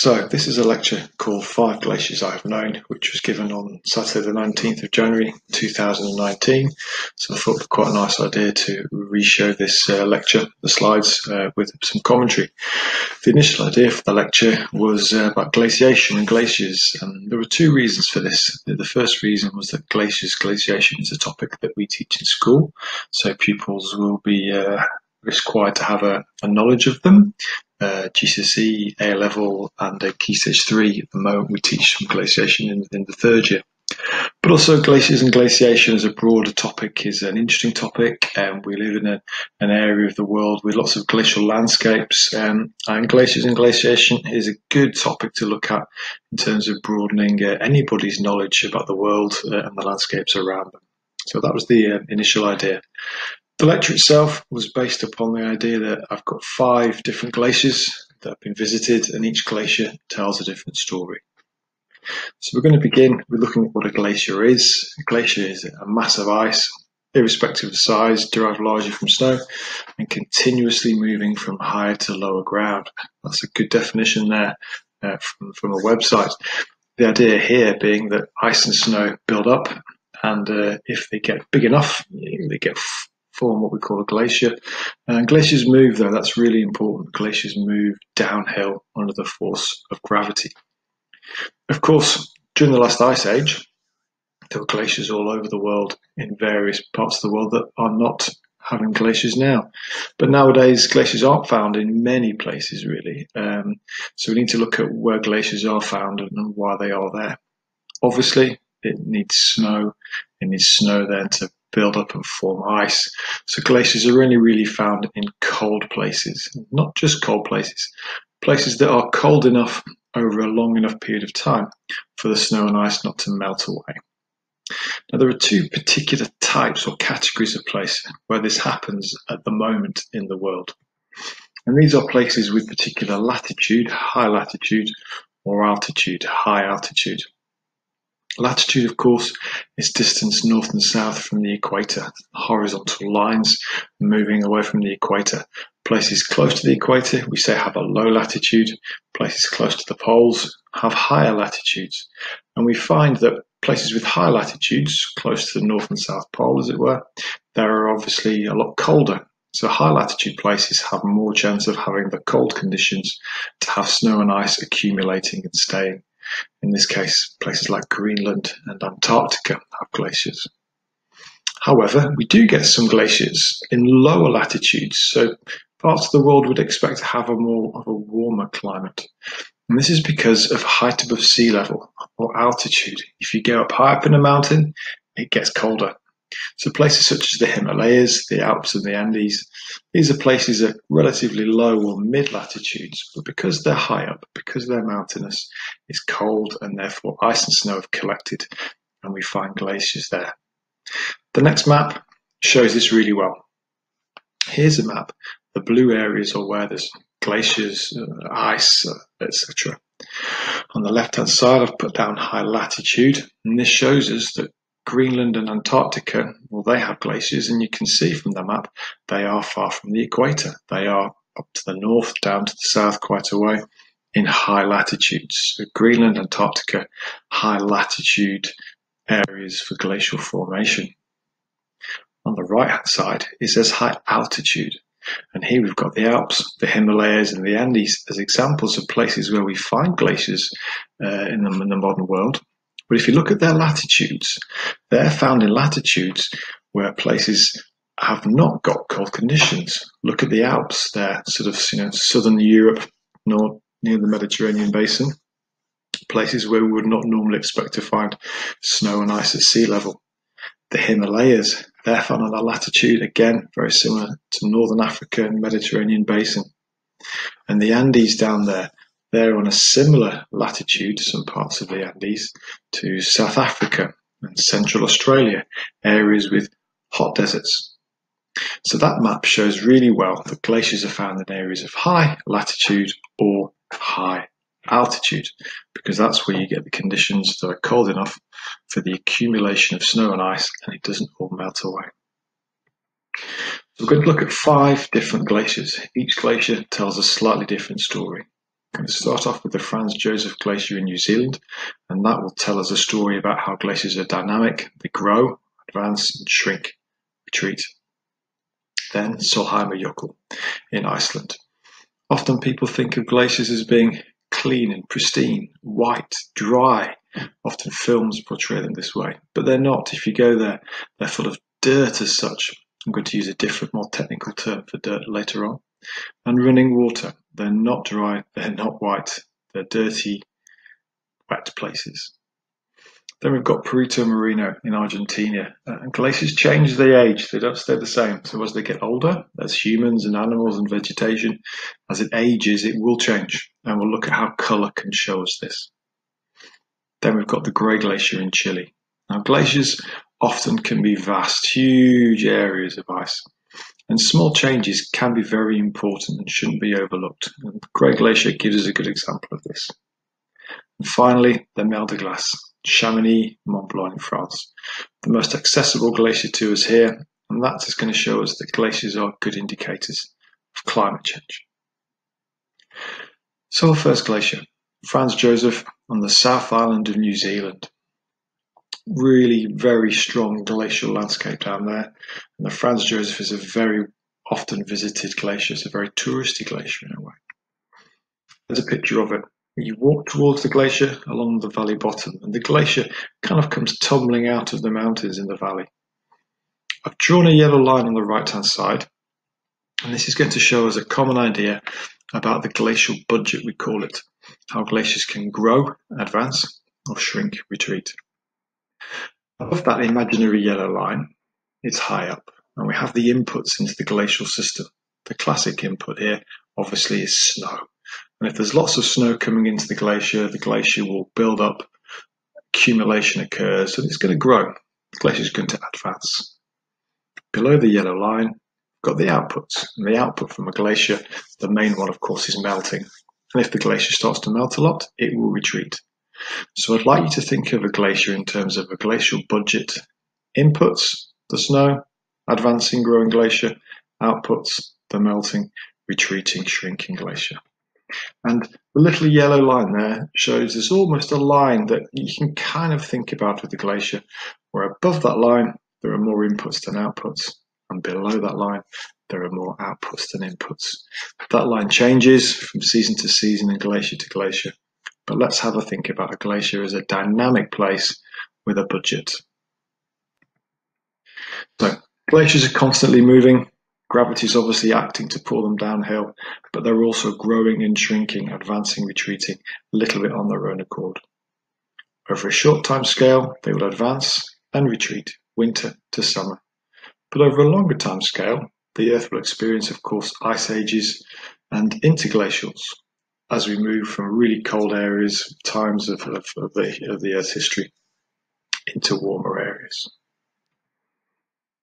So, this is a lecture called Five Glaciers I Have Known, which was given on Saturday, the 19th of January 2019. So, I thought it was quite a nice idea to re show this uh, lecture, the slides, uh, with some commentary. The initial idea for the lecture was uh, about glaciation and glaciers. And there were two reasons for this. The first reason was that glaciers, glaciation is a topic that we teach in school, so pupils will be uh, required to have a, a knowledge of them uh, GCSE, A level, and a Key Stage 3 at the moment. We teach some glaciation in, in the third year. But also, glaciers and glaciation as a broader topic is an interesting topic. Um, we live in a, an area of the world with lots of glacial landscapes, um, and glaciers and glaciation is a good topic to look at in terms of broadening uh, anybody's knowledge about the world uh, and the landscapes around them. So that was the uh, initial idea. The lecture itself was based upon the idea that I've got five different glaciers that have been visited, and each glacier tells a different story. So we're going to begin with looking at what a glacier is. A glacier is a mass of ice, irrespective of size, derived largely from snow, and continuously moving from higher to lower ground. That's a good definition there uh, from, from a website. The idea here being that ice and snow build up, and uh, if they get big enough, they get form what we call a glacier. And glaciers move, though, that's really important. Glaciers move downhill under the force of gravity. Of course, during the last ice age, there were glaciers all over the world in various parts of the world that are not having glaciers now. But nowadays, glaciers aren't found in many places, really. Um, so we need to look at where glaciers are found and why they are there. Obviously, it needs snow. It needs snow there to build up and form ice. So glaciers are only really found in cold places, not just cold places, places that are cold enough over a long enough period of time for the snow and ice not to melt away. Now, there are two particular types or categories of place where this happens at the moment in the world. And these are places with particular latitude, high latitude, or altitude, high altitude. Latitude, of course, is distance north and south from the equator, horizontal lines moving away from the equator. Places close to the equator, we say have a low latitude. Places close to the poles have higher latitudes. And we find that places with high latitudes, close to the north and south pole, as it were, they are obviously a lot colder. So high latitude places have more chance of having the cold conditions to have snow and ice accumulating and staying. In this case, places like Greenland and Antarctica have glaciers. However, we do get some glaciers in lower latitudes, so parts of the world would expect to have a more of a warmer climate. And this is because of height above sea level or altitude. If you go up high up in a mountain, it gets colder. So places such as the Himalayas, the Alps and the Andes, these are places at relatively low or mid latitudes, but because they're high up, because they're mountainous, it's cold and therefore ice and snow have collected and we find glaciers there. The next map shows this really well. Here's a map. The blue areas are where there's glaciers, uh, ice, uh, etc. On the left hand side, I've put down high latitude, and this shows us that Greenland and Antarctica, well, they have glaciers, and you can see from the map they are far from the equator. They are up to the north, down to the south, quite a way in high latitudes. So Greenland, Antarctica, high latitude areas for glacial formation. On the right hand side, it says high altitude. And here we've got the Alps, the Himalayas, and the Andes as examples of places where we find glaciers uh, in, the, in the modern world. But if you look at their latitudes, they're found in latitudes where places have not got cold conditions. Look at the Alps, they're sort of you know southern Europe, north, near the Mediterranean basin, places where we would not normally expect to find snow and ice at sea level. The Himalayas, they're found on a latitude again very similar to northern Africa and Mediterranean basin. And the Andes down there, they're on a similar latitude, some parts of the Andes, to South Africa and Central Australia, areas with hot deserts. So that map shows really well that glaciers are found in areas of high latitude or high altitude, because that's where you get the conditions that are cold enough for the accumulation of snow and ice and it doesn't all melt away. So we're going to look at five different glaciers. Each glacier tells a slightly different story. Going to start off with the Franz Josef Glacier in New Zealand, and that will tell us a story about how glaciers are dynamic, they grow, advance, and shrink, retreat. Then Sólheimajökull in Iceland. Often people think of glaciers as being clean and pristine, white, dry. Often films portray them this way, but they're not. If you go there, they're full of dirt as such. I'm going to use a different, more technical term for dirt later on. And running water. They're not dry, they're not white, they're dirty, wet places. Then we've got Perito Moreno in Argentina. Uh, glaciers change as they age, they don't stay the same. So as they get older, as humans and animals and vegetation, as it ages, it will change. And we'll look at how colour can show us this. Then we've got the Grey Glacier in Chile. Now, glaciers often can be vast, huge areas of ice. And small changes can be very important and shouldn't be overlooked. And Grey Glacier gives us a good example of this. And finally, the Mer de Glace, Chamonix, Mont Blanc in France. The most accessible glacier to us here, and that is going to show us that glaciers are good indicators of climate change. So, our first glacier, Franz Josef on the South Island of New Zealand. Really very strong glacial landscape down there. And the Franz Josef is a very often visited glacier. It's a very touristy glacier in a way. There's a picture of it you walk towards the glacier along the valley bottom, and the glacier kind of comes tumbling out of the mountains in the valley. I've drawn a yellow line on the right hand side, and this is going to show us a common idea about the glacial budget, we call it, how glaciers can grow, advance, or shrink, retreat. Above that imaginary yellow line, it's high up, and we have the inputs into the glacial system. The classic input here, obviously, is snow. And if there's lots of snow coming into the glacier, the glacier will build up, accumulation occurs, and it's going to grow. The glacier is going to advance. Below the yellow line, got the outputs. And the output from a glacier, the main one, of course, is melting. And if the glacier starts to melt a lot, it will retreat. So I'd like you to think of a glacier in terms of a glacial budget. Inputs, the snow, advancing, growing glacier. Outputs, the melting, retreating, shrinking glacier. And the little yellow line there shows us almost a line that you can kind of think about with the glacier, where above that line, there are more inputs than outputs, and below that line, there are more outputs than inputs. That line changes from season to season and glacier to glacier, but let's have a think about a glacier as a dynamic place with a budget. So, glaciers are constantly moving, Gravity is obviously acting to pull them downhill, but they're also growing and shrinking, advancing, retreating a little bit on their own accord. Over a short time scale, they will advance and retreat, winter to summer. But over a longer time scale, the Earth will experience, of course, ice ages and interglacials as we move from really cold areas, times of, of, of, the, of the Earth's history, into warmer areas.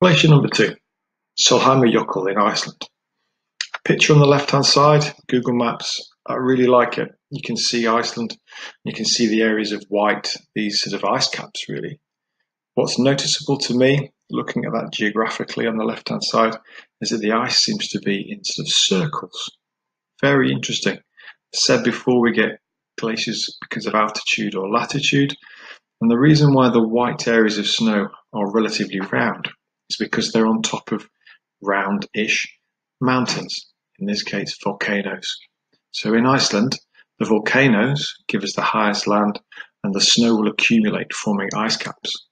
Glacier number two. Sólheimajökull in Iceland. A picture on the left hand side, Google Maps. I really like it. You can see Iceland. You can see the areas of white, these sort of ice caps really. What's noticeable to me, looking at that geographically on the left hand side, is that the ice seems to be in sort of circles. Very interesting. Said before we get glaciers because of altitude or latitude. And the reason why the white areas of snow are relatively round is because they're on top of round-ish mountains, in this case volcanoes. So in Iceland, the volcanoes give us the highest land and the snow will accumulate forming ice caps.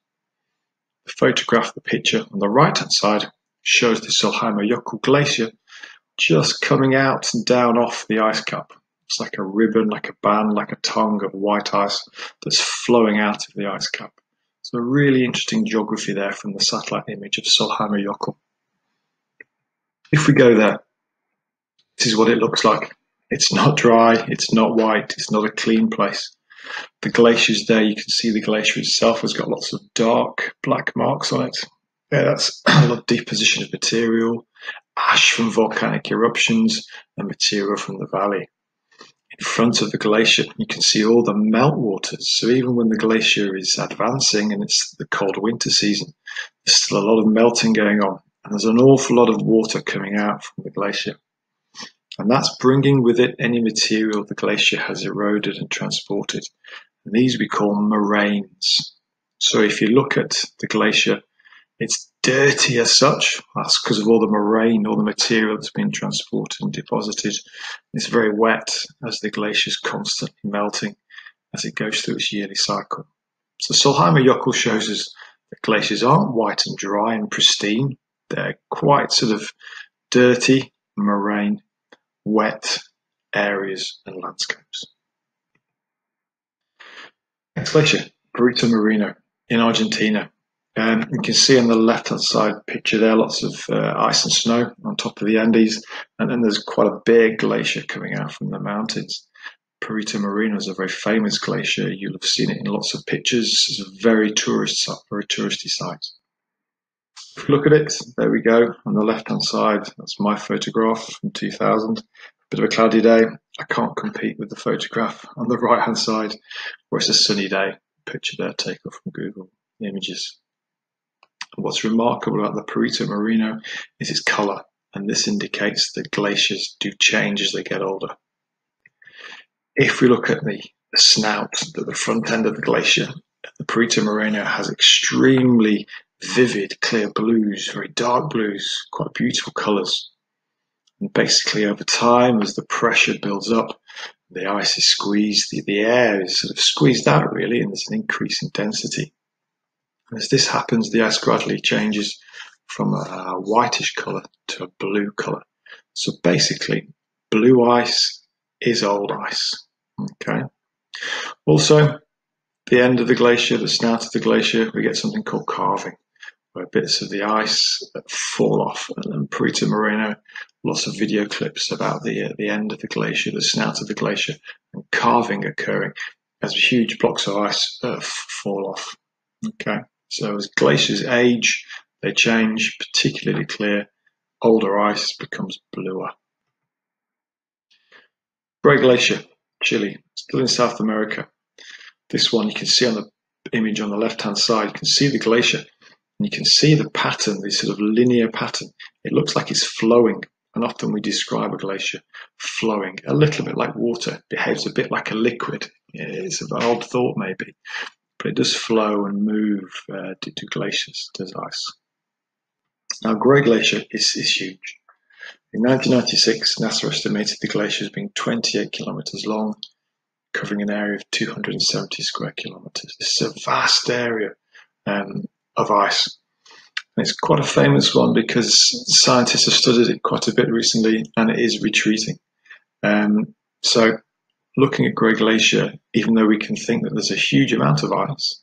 The photograph, the picture on the right hand side shows the Sólheimajökull glacier just coming out and down off the ice cap. It's like a ribbon, like a band, like a tongue of white ice that's flowing out of the ice cap. So really interesting geography there from the satellite image of Sólheimajökull. If we go there, this is what it looks like. It's not dry, it's not white, it's not a clean place. The glacier's there, you can see the glacier itself has got lots of dark black marks on it. Yeah, that's a lot of deposition of material, ash from volcanic eruptions, and material from the valley. In front of the glacier, you can see all the meltwaters. So even when the glacier is advancing and it's the cold winter season, there's still a lot of melting going on and there's an awful lot of water coming out from the glacier. And that's bringing with it any material the glacier has eroded and transported. And these we call moraines. So if you look at the glacier, it's dirty as such. That's because of all the moraine, all the material that's been transported and deposited. It's very wet as the glacier is constantly melting as it goes through its yearly cycle. So Sólheimajökull shows us that glaciers aren't white and dry and pristine. They're quite sort of dirty, moraine, wet areas and landscapes. Next glacier, Perito in Argentina. Um, you can see on the left-hand side picture there lots of uh, ice and snow on top of the Andes, and then there's quite a big glacier coming out from the mountains. Perito Moreno is a very famous glacier. You'll have seen it in lots of pictures. It's a very tourist, very touristy site. If you look at it, there we go. On the left-hand side, that's my photograph from 2000. Bit of a cloudy day. I can't compete with the photograph on the right-hand side, where it's a sunny day. Picture there taken from Google Images. What's remarkable about the Perito Moreno is its colour, and this indicates that glaciers do change as they get older. If we look at the, the snout, at the front end of the glacier, the Perito Moreno has extremely vivid, clear blues, very dark blues, quite beautiful colours. And basically, over time, as the pressure builds up, the ice is squeezed, the, the air is sort of squeezed out really, and there's an increase in density. As this happens, the ice gradually changes from a whitish colour to a blue colour. So basically, blue ice is old ice. Okay. Also, the end of the glacier, the snout of the glacier, we get something called calving, where bits of the ice fall off. And Perito Moreno, lots of video clips about the uh, the end of the glacier, the snout of the glacier, and calving occurring as huge blocks of ice uh, fall off. Okay. So as glaciers age, they change, particularly clear. Older ice becomes bluer. Grey Glacier, Chile, still in South America. This one you can see on the image on the left hand side, you can see the glacier and you can see the pattern, this sort of linear pattern. It looks like it's flowing and often we describe a glacier flowing a little bit like water, behaves a bit like a liquid. It's an odd thought maybe, but it does flow and move uh, to glaciers, does ice. Now, Grey Glacier is, is huge. In 1996, NASA estimated the glacier as being 28 kilometers long, covering an area of 270 square kilometers. This is a vast area um, of ice. And it's quite a famous one because scientists have studied it quite a bit recently and it is retreating. Um, so looking at Grey Glacier, even though we can think that there's a huge amount of ice,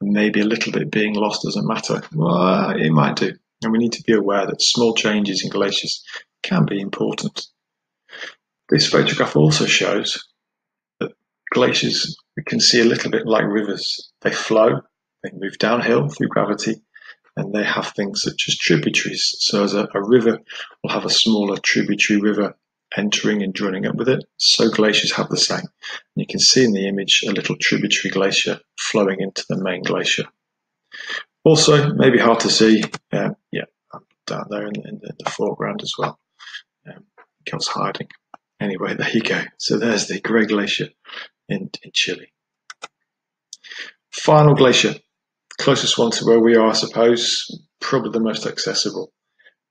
maybe a little bit being lost doesn't matter, well, it might do. And we need to be aware that small changes in glaciers can be important. This photograph also shows that glaciers we can see a little bit like rivers. They flow, they move downhill through gravity, and they have things such as tributaries. So as a, a river will have a smaller tributary river entering and joining up with it. So glaciers have the same. And you can see in the image a little tributary glacier flowing into the main glacier. Also, maybe hard to see, um, yeah, down there in, in, the, in, the, foreground as well. Um, hiding. Anyway, there you go. So there's the Grey Glacier in, in Chile. Final glacier, closest one to where we are, I suppose, probably the most accessible.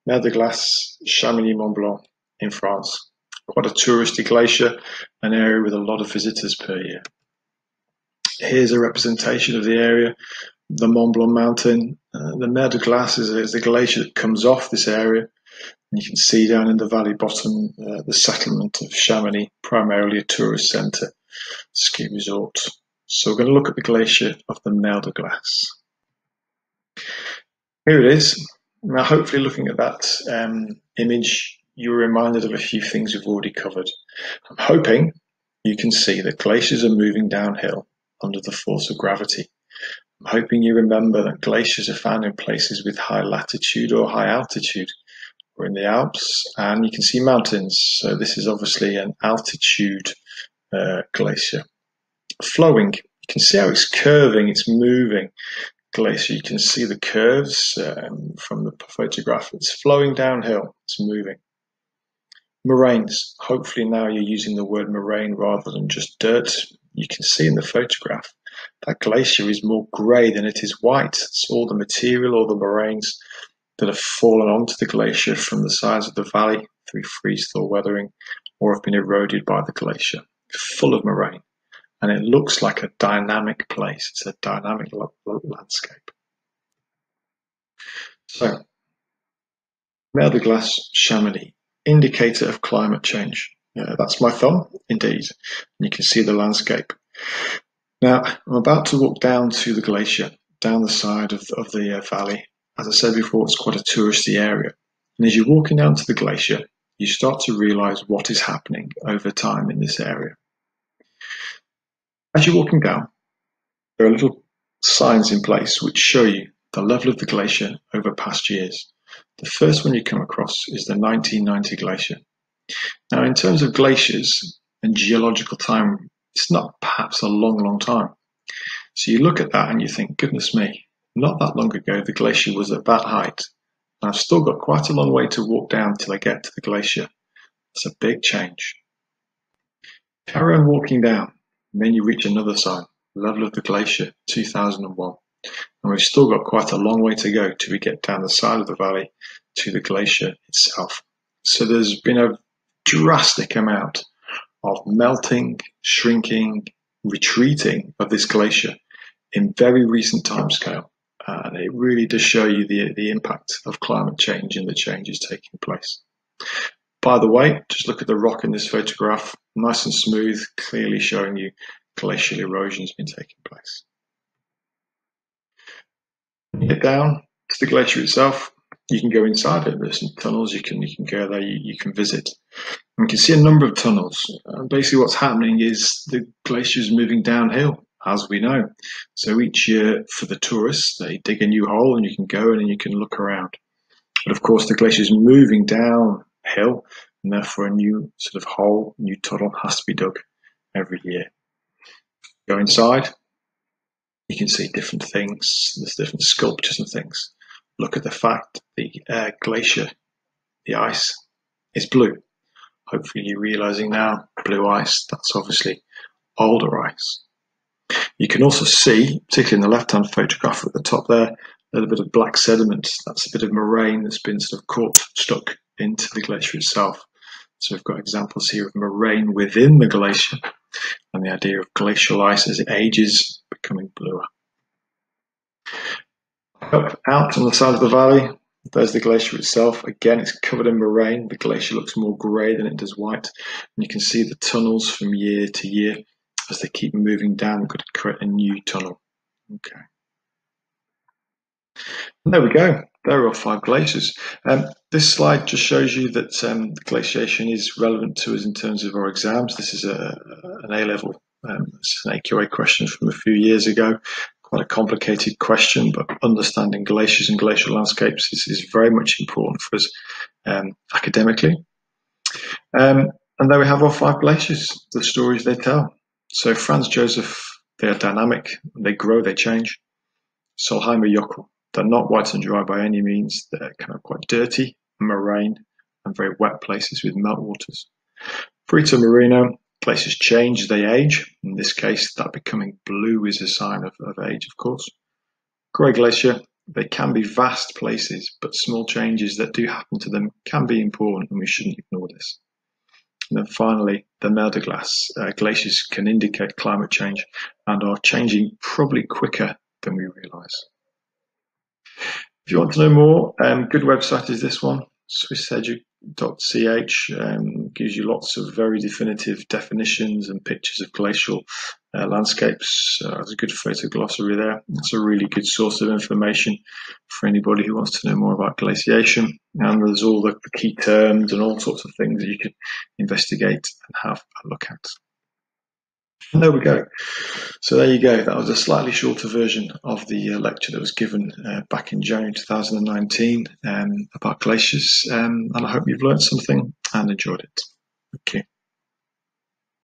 Mer de Glace, Chamonix Mont Blanc in France. Quite a touristy glacier, an area with a lot of visitors per year. Here's a representation of the area, the Mont Blanc mountain. Uh, the Mer de Glace is, is, a glacier that comes off this area. And you can see down in the valley bottom uh, the settlement of Chamonix, primarily a tourist centre, ski resort. So we're going to look at the glacier of the Mer de Glace. Here it is. Now, hopefully, looking at that um, image, you're reminded of a few things we've already covered. I'm hoping you can see that glaciers are moving downhill under the force of gravity. I'm hoping you remember that glaciers are found in places with high latitude or high altitude. We're in the Alps and you can see mountains. So this is obviously an altitude uh, glacier. Flowing, you can see how it's curving, it's moving. Glacier, you can see the curves um, from the photograph. It's flowing downhill, it's moving. Moraines. Hopefully now you're using the word moraine rather than just dirt. You can see in the photograph that glacier is more grey than it is white. It's all the material, all the moraines that have fallen onto the glacier from the sides of the valley through freeze-thaw weathering or have been eroded by the glacier. Full of moraine. And it looks like a dynamic place. It's a dynamic landscape. So, Mer de Glace Chamonix, indicator of climate change. Uh, that's my thumb, indeed. And you can see the landscape. Now, I'm about to walk down to the glacier, down the side of, of the uh, valley. As I said before, it's quite a touristy area. And as you're walking down to the glacier, you start to realize what is happening over time in this area. As you're walking down, there are little signs in place which show you the level of the glacier over past years. The first one you come across is the 1990 glacier. Now, in terms of glaciers and geological time, it's not perhaps a long, long time. So you look at that and you think, goodness me, not that long ago the glacier was at that height. And I've still got quite a long way to walk down till I get to the glacier. It's a big change. Carry on walking down, and then you reach another sign, level of the glacier, 2001 and we've still got quite a long way to go till we get down the side of the valley to the glacier itself. So there's been a drastic amount of melting, shrinking, retreating of this glacier in very recent timescale. And it really does show you the, the impact of climate change and the changes taking place. By the way, just look at the rock in this photograph, nice and smooth, clearly showing you glacial erosion has been taking place. Get down to the glacier itself. You can go inside it. There's some tunnels you can you can go there. You, you can visit. And you can see a number of tunnels. And basically, what's happening is the glacier is moving downhill, as we know. So each year for the tourists, they dig a new hole, and you can go in and you can look around. But of course, the glacier is moving downhill, and therefore a new sort of hole, new tunnel has to be dug every year. Go inside, you can see different things, there's different sculptures and things. Look at the fact the uh, glacier, the ice, is blue. Hopefully you're realizing now, blue ice, that's obviously older ice. You can also see, particularly in the left-hand photograph at the top there, a little bit of black sediment. That's a bit of moraine that's been sort of caught, stuck into the glacier itself. So we've got examples here of moraine within the glacier and the idea of glacial ice as it ages becoming bluer. Up out on the side of the valley, there's the glacier itself. Again, it's covered in moraine. The glacier looks more grey than it does white. And you can see the tunnels from year to year as they keep moving down. We've to create a new tunnel. Okay. And there we go. There are five glaciers. Um, this slide just shows you that um, glaciation is relevant to us in terms of our exams. This is a, an A-level, um, an AQA question from a few years ago. Quite a complicated question, but understanding glaciers and glacial landscapes is, is very much important for us um, academically. Um, and there we have our five glaciers, the stories they tell. So Franz Josef, they are dynamic, they grow, they change. Sólheimajökull, they're not white and dry by any means. They're kind of quite dirty, moraine, and very wet places with meltwaters. Perito Moreno, glaciers change as they age. In this case, that becoming blue is a sign of, of age, of course. Grey Glacier, they can be vast places, but small changes that do happen to them can be important, and we shouldn't ignore this. And then finally, the de Uh, glaciers can indicate climate change and are changing probably quicker than we realise. If you want to know more, um, good website is this one, swisseduc.ch. Um, gives you lots of very definitive definitions and pictures of glacial uh, landscapes. Uh, there's a good photo glossary there. It's a really good source of information for anybody who wants to know more about glaciation. And there's all the, key terms and all sorts of things that you can investigate and have a look at. There we go. So there you go. That was a slightly shorter version of the uh, lecture that was given uh, back in January 2019 um, about glaciers. Um, and I hope you've learned something and enjoyed it. Okay.